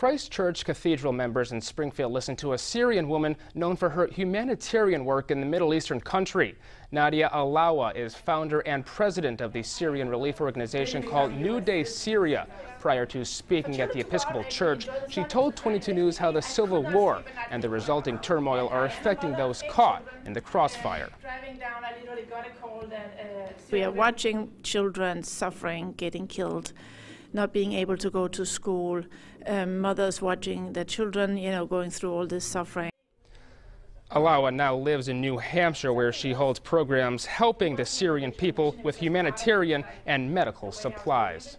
Christ Church Cathedral members in Springfield listened to a Syrian woman known for her humanitarian work in the Middle Eastern country. Nadia Alawa is founder and president of the Syrian relief organization called NuDay Syria. Prior to speaking at the Episcopal Church, she told 22 News how the civil war and the resulting turmoil are affecting those caught in the crossfire. We are watching children suffering, getting killed not being able to go to school, um, mothers watching their children, you know, going through all this suffering. Alawa now lives in New Hampshire where she holds programs helping the Syrian people with humanitarian and medical supplies.